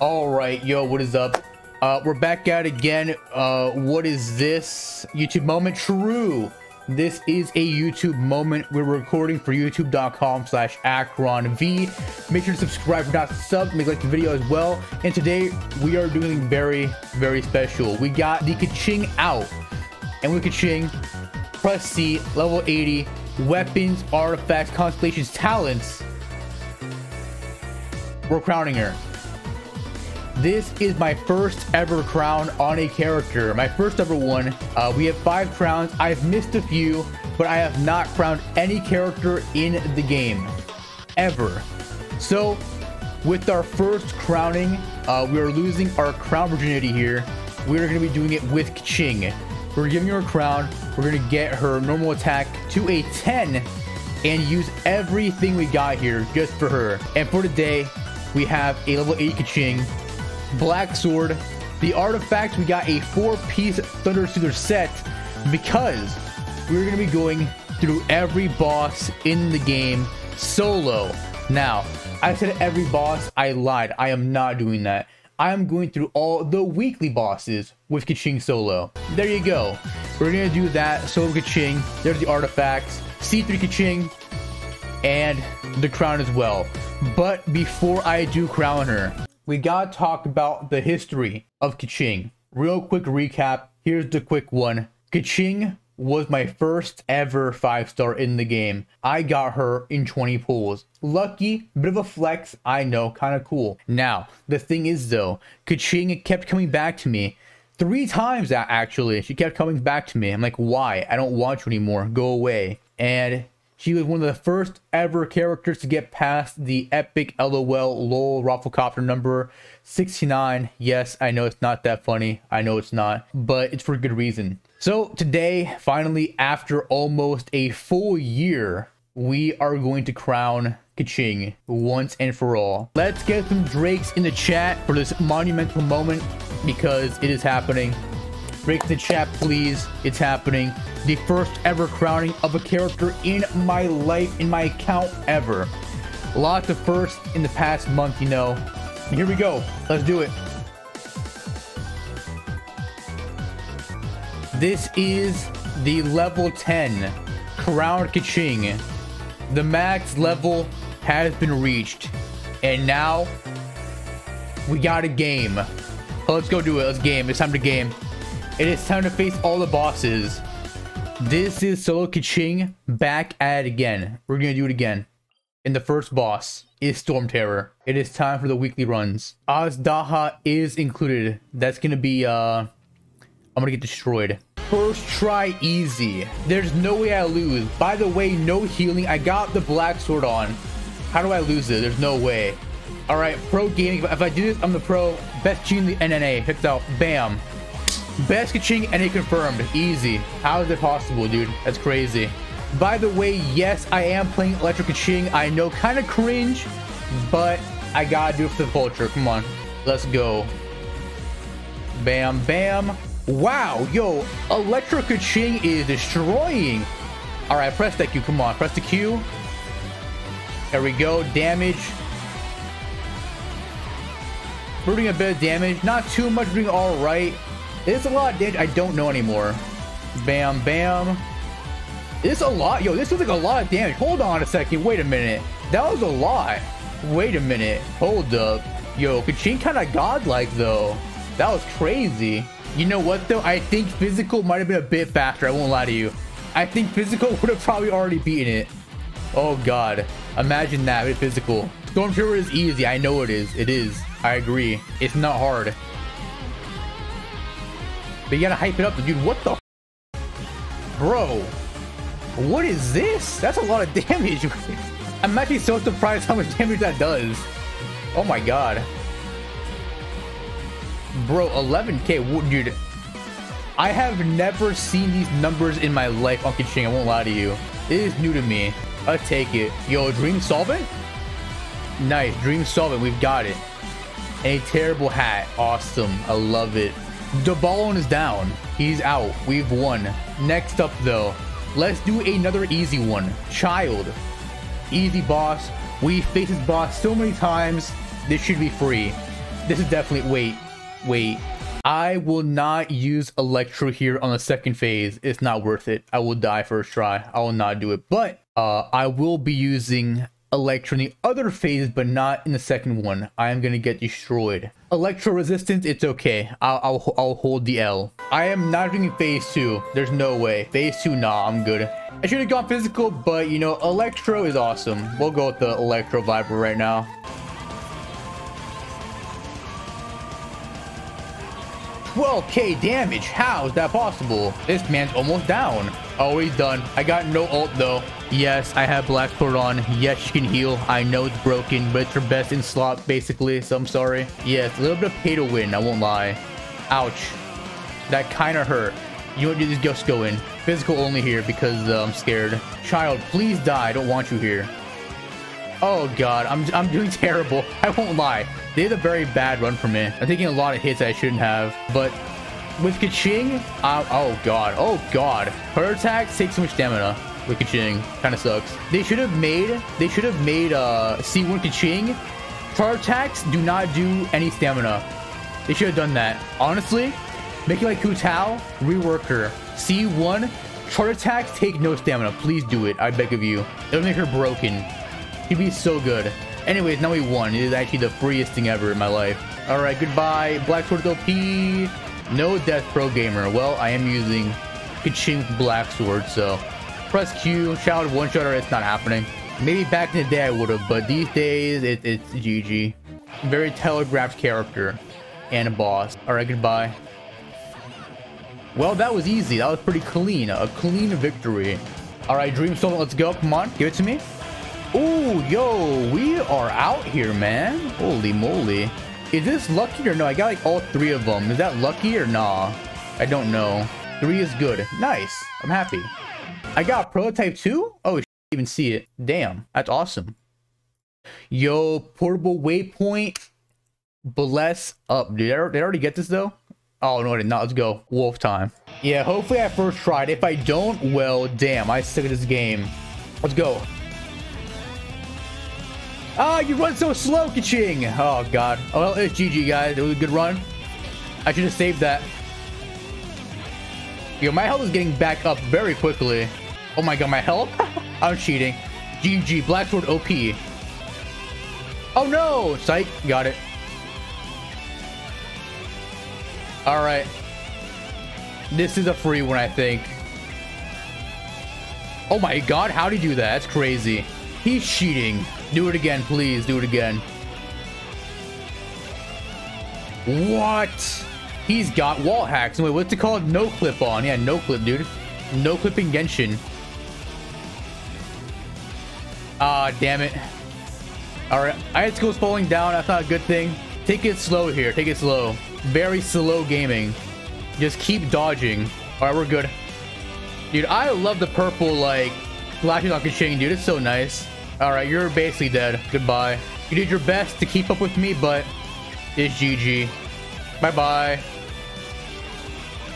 All right, yo, what is up? Uh, we're back out again. Uh, what is this? YouTube moment? True. This is a YouTube moment. We're recording for youtube.com slash AkronV. Make sure to subscribe if not sub. Make like the video as well. And today we are doing very, very special. We got the Keqing out. And with Keqing, press C, level 80, weapons, artifacts, constellations, talents. We're crowning her. This is my first ever crown on a character. My first ever one. Uh, we have five crowns. I've missed a few, but I have not crowned any character in the game. Ever. So, with our first crowning, uh, we are losing our crown virginity here. We're going to be doing it with Keqing. We're giving her a crown. We're going to get her normal attack to a 10 and use everything we got here just for her. And for today, we have a level 8 Keqing Black Sword. The artifact, we got a four-piece Thunder Soother set because we're going to be going through every boss in the game solo. Now, I said every boss, I lied. I am not doing that. I am going through all the weekly bosses with Keqing solo. There you go. We're going to do that solo Keqing. There's the artifacts, C3 Keqing. and the crown as well. But before I do crown her, we gotta talk about the history of Keqing. Real quick recap. Here's the quick one. Keqing was my first ever five star in the game. I got her in 20 pulls. Lucky, bit of a flex, I know, kind of cool. Now, the thing is though, Keqing kept coming back to me. Three times actually, she kept coming back to me. I'm like, why? I don't want you anymore. Go away. And she was one of the first ever characters to get past the epic LOL LOL Rafflecopter number 69. Yes, I know it's not that funny. I know it's not, but it's for a good reason. So today, finally, after almost a full year, we are going to crown Keqing once and for all. Let's get some Drakes in the chat for this monumental moment because it is happening. Break the chat, please. It's happening. The first ever crowning of a character in my life, in my account ever. Lots of first in the past month, you know. Here we go. Let's do it. This is the level 10 Crowned Keqing. The max level has been reached. And now we got a game. Let's go do it. Let's game. It's time to game. It is time to face all the bosses. This is Solo Keqing back at it again. We're gonna do it again. And the first boss is Storm Terror. It is time for the weekly runs. Azhdaha is included. That's gonna be, uh, I'm gonna get destroyed. First try easy. There's no way I lose. By the way, no healing. I got the black sword on. How do I lose it? There's no way. All right, pro gaming. If I do this, I'm the pro. Best G in the NNA. Check out. Bam. Best Keqing and it confirmed. Easy. How is it possible, dude? That's crazy. By the way, yes, I am playing Electric Keqing. I know, kind of cringe, but I gotta do it for the culture. Come on. Let's go. Bam, bam. Wow, yo, Electric Keqing is destroying. All right, press that Q. Come on, press the Q. There we go. Damage. We're doing a bit of damage. Not too much, doing all right. It's a lot of damage I don't know anymore. Bam, bam. It's a lot. Yo, this was like a lot of damage. Hold on a second. Wait a minute. That was a lot. Wait a minute. Hold up. Yo, Keqing kind of godlike, though. That was crazy. You know what, though? I think physical might have been a bit faster. I won't lie to you. I think physical would have probably already beaten it. Oh, God. Imagine that with physical. Storm Terror is easy. I know it is. It is. I agree. It's not hard. But you gotta hype it up. Dude, what the? Bro. What is this? That's a lot of damage. I'm actually so surprised how much damage that does. Oh my god. Bro, 11k. Dude. I have never seen these numbers in my life on Keqing. I won't lie to you. It is new to me. I'll take it. Yo, Dream Solvent? Nice. Dream Solvent. We've got it. And a terrible hat. Awesome. I love it. Dvalin is down. He's out. We've won. Next up, though, let's do another easy one. Child. Easy boss. We faced this boss so many times. This should be free. This is definitely... Wait. Wait. I will not use Electro here on the second phase. It's not worth it. I will die first try. I will not do it. But uh, I will be using Electro in the other phase, but not in the second one. I am going to get destroyed. Electro resistance, it's okay. I'll, I'll, I'll hold the L. I am not doing phase two. There's no way. Phase two, nah, I'm good. I should have gone physical, but you know, Electro is awesome. We'll go with the Electro Viper right now. 12k damage. How is that possible? This man's almost down. Oh, he's done. I got no ult though. Yes, I have Black Sword on. Yes, she can heal. I know it's broken, but it's her best in slot, basically, so I'm sorry. Yes, a little bit of pay to win, I won't lie. Ouch. That kind of hurt. You want to do this just go in. Physical only here because uh, I'm scared. Child, please die. I don't want you here. Oh god, I'm, I'm doing terrible. I won't lie. They had a very bad run for me. I'm taking a lot of hits I shouldn't have. But with Keqing, oh god, oh god. Her attacks take so much stamina with Keqing. Kind of sucks. They should have made, they should have made uh, C1 Keqing. Char attacks do not do any stamina. They should have done that. Honestly, make it like Hu Tao, rework her. C1, char attacks take no stamina. Please do it. I beg of you. It'll make her broken. He'd be so good. Anyways, now we won. It is actually the freest thing ever in my life. Alright, goodbye. Black Sword OP. No Death Pro Gamer. Well, I am using Keqing Black Sword, so... Press Q, shout one shutter, it's not happening. Maybe back in the day I would have, but these days it, it's GG. Very telegraphed character and a boss. Alright, goodbye. Well, that was easy. That was pretty clean. A clean victory. Alright, Dream Soul, let's go. Come on, give it to me. Ooh, yo, we are out here, man. Holy moly. Is this lucky or no? I got like all three of them. Is that lucky or nah? I don't know. Three is good. Nice. I'm happy. I got prototype two? Oh, even see it. Damn, that's awesome. Yo, portable waypoint. Bless up. Did they already get this though? Oh, no, not. Let's go. Wolf time. Yeah, hopefully I first tried. If I don't, well, damn, I suck at this game. Let's go. Oh, you run so slow, Keqing. Oh, God. Oh, well, it's GG, guys. It was a good run. I should have saved that. Yo, my health is getting back up very quickly. Oh my god, my health? I'm cheating. GG, Blacksword OP. Oh no! Psych, got it. Alright. This is a free one, I think. Oh my god, how'd he do that? That's crazy. He's cheating. Do it again, please. Do it again. What? He's got wall hacks. Wait, what's it called? No clip on. Yeah, no clip, dude. No clipping Genshin. Ah, damn it. Alright, Ice School's falling down. That's not a good thing. Take it slow here. Take it slow. Very slow gaming. Just keep dodging. Alright, we're good. Dude, I love the purple, like, flashes on Keqing, dude. It's so nice. Alright, you're basically dead. Goodbye. You did your best to keep up with me, but it's GG. Bye-bye.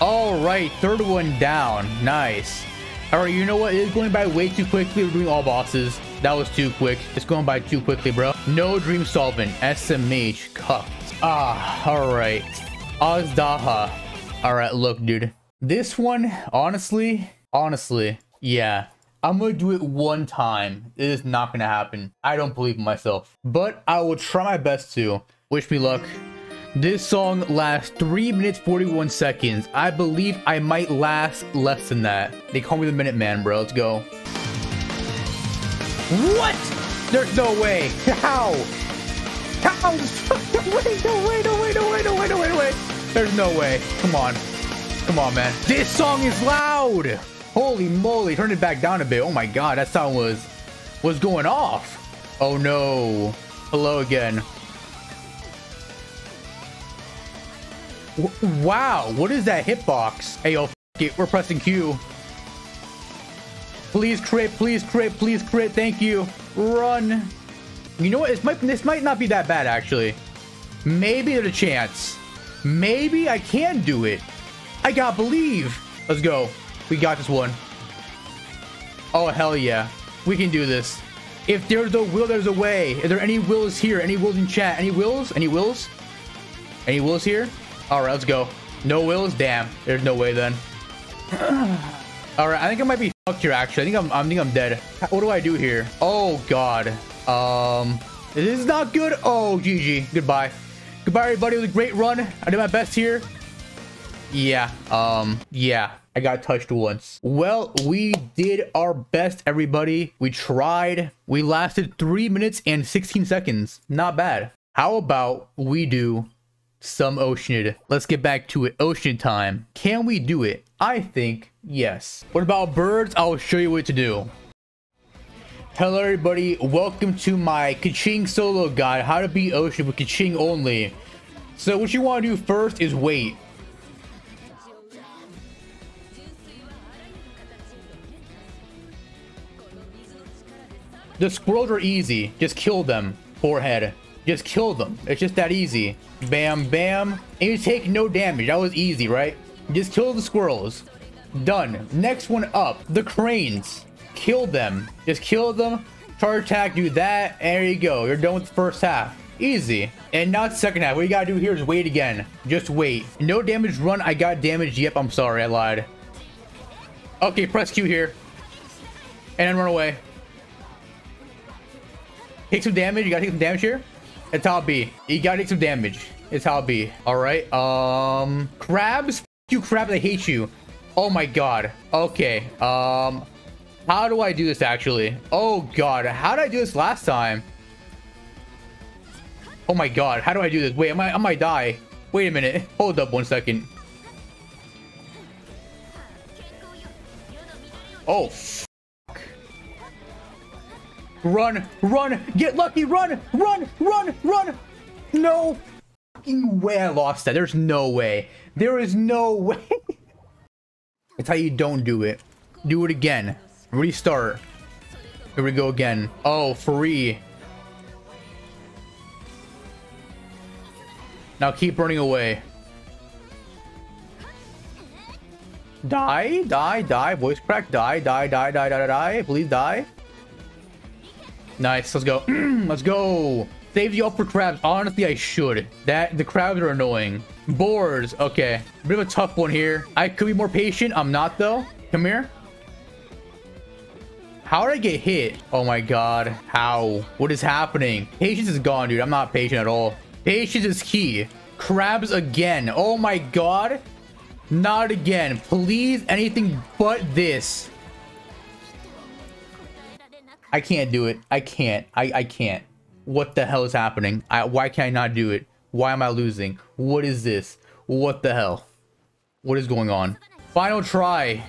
Alright, third one down. Nice. Alright, you know what? It is going by way too quickly. We're doing all bosses. That was too quick. It's going by too quickly, bro. No Dream Solvent. SMH. Cuffed. Ah, alright. Azhdaha. Alright, look, dude. This one, honestly, honestly, yeah. I'm gonna do it one time. It is not gonna happen. I don't believe in myself. But I will try my best to. Wish me luck. This song lasts 3 minutes 41 seconds. I believe I might last less than that. They call me the Minute Man, bro. Let's go. What? There's no way. How? How? wait, no way, no way, no way, no way, no way, no way. There's no way. Come on. Come on, man. This song is loud. Holy moly, turn it back down a bit. Oh my god, that sound was was going off. Oh no. Hello again. Wow, what is that hitbox? Hey, yo, it, we're pressing Q. Please crit, please crit, please crit. Thank you. Run. You know what? This might this might not be that bad actually. Maybe there's a chance. Maybe I can do it. I got believe. Let's go. We got this one. Oh, hell yeah. We can do this. If there's a will, there's a way. Is there any wills here? Any wills in chat? Any wills? Any wills? Any wills here? All right, let's go. No wills? Damn. There's no way then. All right, I think I might be fucked here, actually. I think I'm, I think I'm dead. What do I do here? Oh, God. Um, this is not good. Oh, GG. Goodbye. Goodbye, everybody. It was a great run. I did my best here. Yeah. Um, yeah. I got touched once. Well, we did our best, everybody. We tried. We lasted 3 minutes and 16 seconds. Not bad. How about we do some Oceanid? Let's get back to it. Ocean time. Can we do it? I think yes. What about birds? I'll show you what to do. Hello everybody, welcome to my Keqing solo guide, how to beat Ocean with Keqing only. So what you want to do first is wait. The squirrels are easy, just kill them, forehead. Just kill them, it's just that easy. Bam, bam, and you take no damage, that was easy, right? Just kill the squirrels. Done. Next one up, the cranes kill them. Just kill them. Charge attack, do that. And there you go. You're done with the first half. Easy. And now the second half. What you gotta do here is wait again. Just wait. No damage run. I got damage. Yep, I'm sorry. I lied. Okay, press Q here. And then run away. Take some damage. You gotta take some damage here. It's how it be. You gotta take some damage. It's how it be. Alright. Um, crabs? you crabs. I hate you. Oh my god. Okay. Um, how do I do this actually? Oh god, how did I do this last time? Oh my god, how do I do this? Wait, I might, I might die. Wait a minute. Hold up one second. Oh. Run, run, get lucky, run, run, run, run. No fucking way I lost that. There's no way. There is no way. It's how you don't do it. Do it again. Restart. Here we go again. Oh, free. Now keep running away. Die, die, die. Voice crack. Die, die, die, die, die, die. Please die. Nice. Let's go. Let's go. Save you up for crabs. Honestly, I should. That the crabs are annoying. Boars. Okay. Bit of a tough one here. I could be more patient. I'm not though. Come here. How did I get hit? Oh my god. How? What is happening? Patience is gone, dude. I'm not patient at all. Patience is key. Crabs again. Oh my god. Not again. Please, anything but this. I can't do it. I can't. I, I can't. What the hell is happening? I, why can't I not do it? Why am I losing? What is this? What the hell? What is going on? Final try.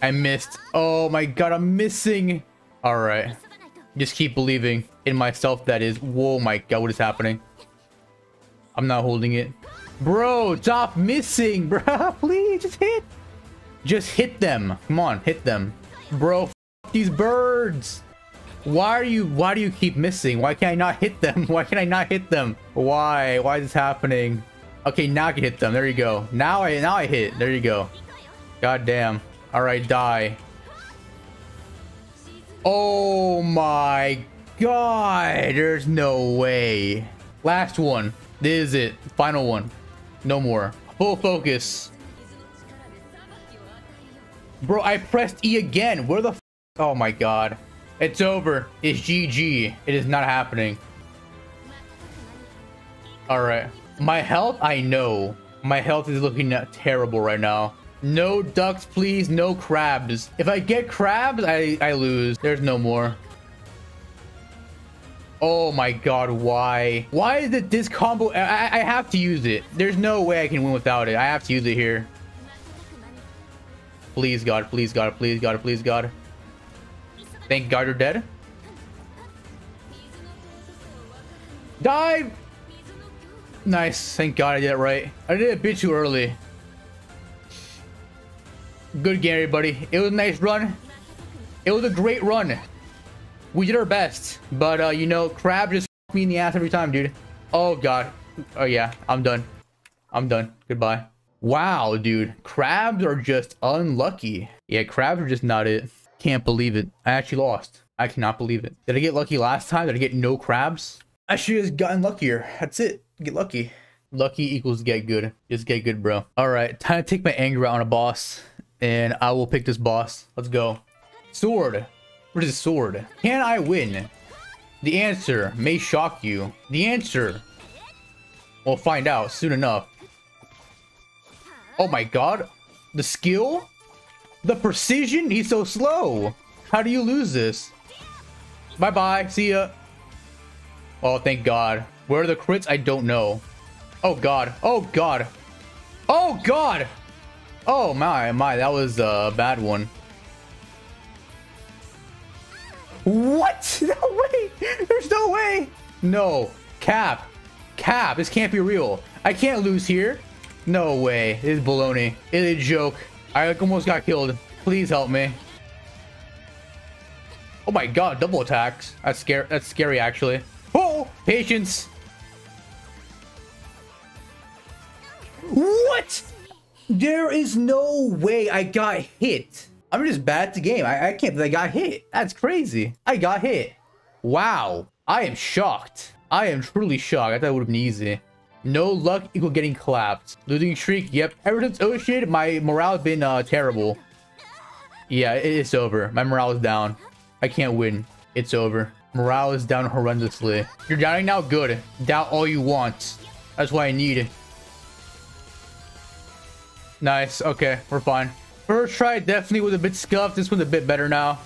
I missed. Oh my god, I'm missing. All right. Just keep believing in myself, that is. Whoa, my god, what is happening? I'm not holding it. Bro, stop missing, bro. Please, just hit. Just hit them. Come on, hit them. Bro, these birds. Why are you, why do you keep missing? Why can't I not hit them? Why can I not hit them? Why? Why is this happening? Okay, now I can hit them. There you go. Now I, now I hit. There you go. God damn. All right, die. Oh my god. There's no way. Last one. This is it. Final one. No more. Full focus. Bro, I pressed E again. Where the Oh my god. It's over. It's GG. It is not happening. Alright. My health, I know. My health is looking terrible right now. No ducks, please. No crabs. If I get crabs, I, I lose. There's no more. Oh my god, why? Why is it this combo? I, I have to use it. There's no way I can win without it. I have to use it here. Please, God. Please, God. Please, God. Please, God. Thank God you're dead. Dive! Nice. Thank God I did it right. I did it a bit too early. Good Gary, buddy. It was a nice run. It was a great run. We did our best. But, uh, you know, Crab just me in the ass every time, dude. Oh, God. Oh, yeah. I'm done. I'm done. Goodbye. Wow, dude. Crabs are just unlucky. Yeah, crabs are just not it. Can't believe it. I actually lost. I cannot believe it. Did I get lucky last time? Did I get no crabs? I should have gotten luckier. That's it. Get lucky. Lucky equals get good. Just get good, bro. All right, time to take my anger out on a boss. And I will pick this boss. Let's go. Sword. What is a sword? Can I win? The answer may shock you. The answer. We'll find out soon enough. Oh my god. The skill? The precision? He's so slow. How do you lose this? Bye-bye. See ya. Oh, thank God. Where are the crits? I don't know. Oh, God. Oh, God. Oh, God. Oh, my, my. That was a bad one. What? No way. There's no way. No. Cap. Cap. This can't be real. I can't lose here. No way. It is baloney. It is a joke. I almost got killed. Please help me. Oh my god, double attacks. That's scary. That's scary, actually. Oh, patience. What? There is no way I got hit. I'm just bad at the game. I, I can't believe I got hit. That's crazy. I got hit. Wow. I am shocked. I am truly shocked. I thought it would have been easy. No luck equal getting clapped. Losing streak. Yep. Ever since Ocean, my morale has been uh, terrible. Yeah, it's over. My morale is down. I can't win. It's over. Morale is down horrendously. You're doubting now? Good. Doubt all you want. That's what I need. Nice. Okay, we're fine. First try definitely was a bit scuffed. This one's a bit better now.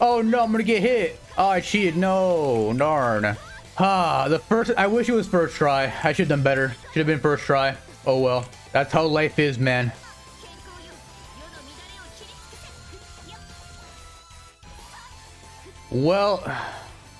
Oh no, I'm gonna get hit. Oh, I cheated. No, darn. Ah, the first. I wish it was first try. I should have done better. Should have been first try. Oh well. That's how life is, man. Well,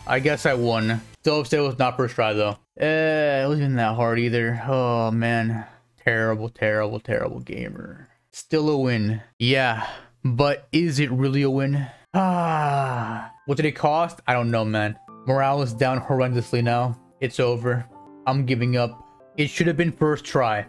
I guess I won. Still upset was not first try though. Eh, it wasn't that hard either. Oh man. Terrible, terrible, terrible gamer. Still a win. Yeah, but is it really a win? Ah, what did it cost? I don't know, man. Morale is down horrendously now. It's over. I'm giving up. It should have been first try.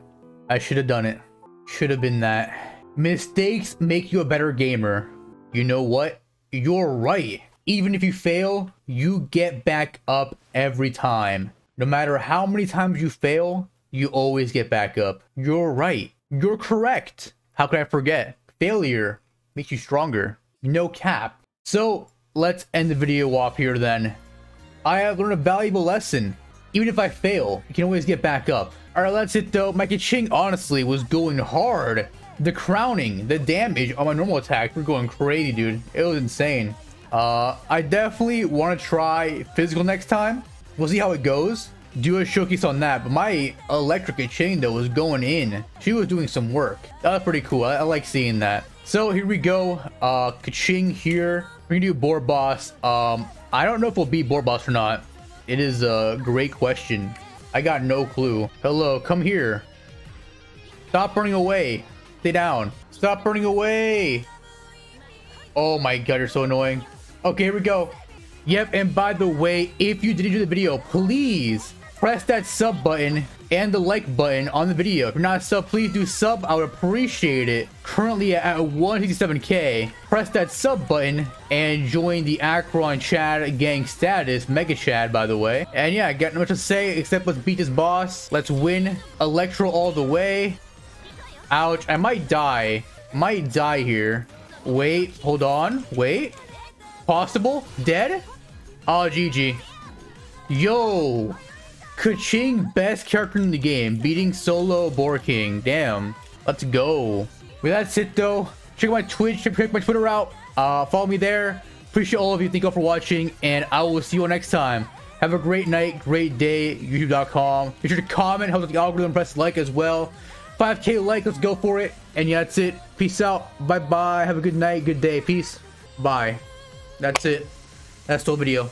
I should have done it. Should have been that. Mistakes make you a better gamer. You know what? You're right even if you fail, you get back up every time. No matter how many times you fail, you always get back up. You're right. You're correct. How could I forget? Failure makes you stronger. No cap. So let's end the video off here then. I have learned a valuable lesson. Even if I fail, you can always get back up. Alright, that's it though. My Keqing honestly was going hard. The crowning, the damage on my normal attack were going crazy, dude. It was insane. Uh, I definitely want to try physical next time. We'll see how it goes. Do a showcase on that. But my electric chain though was going in. She was doing some work. That was pretty cool. I, I like seeing that. So here we go. Uh, Keqing here. We're gonna do board boss. Um, I don't know if we'll beat board boss or not. It is a great question. I got no clue. Hello, come here. Stop running away. Stay down. Stop running away. Oh my god, you're so annoying. Okay, here we go. Yep, and by the way, if you did enjoy the video, please press that sub button and the like button on the video. If you're not a sub, please do sub. I would appreciate it. Currently at 167k. Press that sub button and join the Akron Chad gang status. Mega Chad, by the way. And yeah, I got no much to say except let's beat this boss. Let's win. Electro all the way. Ouch. I might die. Might die here. Wait. Hold on. Wait. Possible? Dead? Oh, GG. Yo! Keqing, best character in the game, beating solo Boar King. Damn. Let's go. With that said, though, check my Twitch, check my Twitter out. Uh, follow me there. Appreciate all of you. Thank you all for watching, and I will see you all next time. Have a great night, great day, youtube.com. Be sure to comment, help with the algorithm, press like as well. 5k like, let's go for it. And yeah, that's it. Peace out. Bye-bye. Have a good night, good day. Peace. Bye. That's it. That's the video.